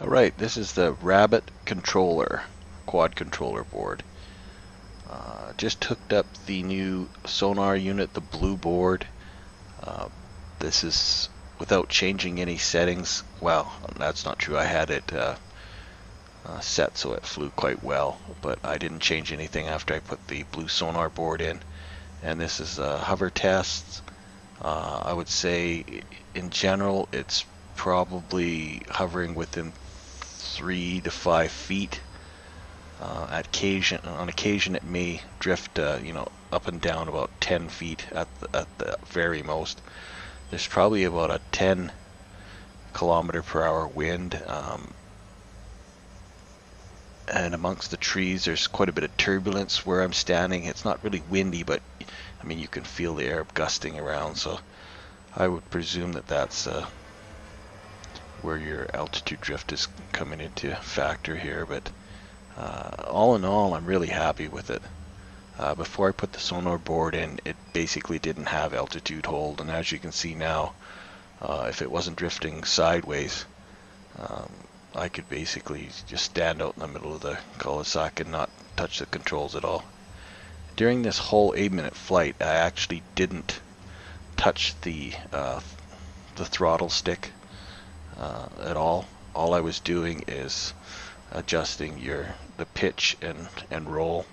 Alright, this is the Rabbit controller, quad controller board. Uh, just hooked up the new sonar unit, the blue board. Uh, this is without changing any settings. Well, that's not true. I had it uh, uh, set so it flew quite well, but I didn't change anything after I put the blue sonar board in. And this is a hover test. Uh, I would say in general it's probably hovering within three to five feet. Uh, at occasion, on occasion, it may drift, uh, you know, up and down about 10 feet at the, at the very most. There's probably about a 10 kilometer per hour wind. Um, and amongst the trees, there's quite a bit of turbulence where I'm standing. It's not really windy, but I mean, you can feel the air gusting around. So I would presume that that's uh, where your altitude drift is coming into factor here, but uh, all in all, I'm really happy with it. Uh, before I put the sonar board in, it basically didn't have altitude hold, and as you can see now, uh, if it wasn't drifting sideways, um, I could basically just stand out in the middle of the cul-de-sac and not touch the controls at all. During this whole eight minute flight, I actually didn't touch the uh, the throttle stick uh, at all. All I was doing is adjusting your the pitch and and roll,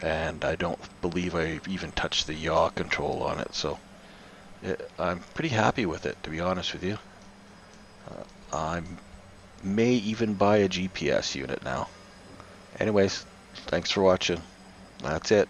and I don't believe I even touched the yaw control on it. So it, I'm pretty happy with it, to be honest with you. Uh, I may even buy a GPS unit now. Anyways, thanks for watching. That's it.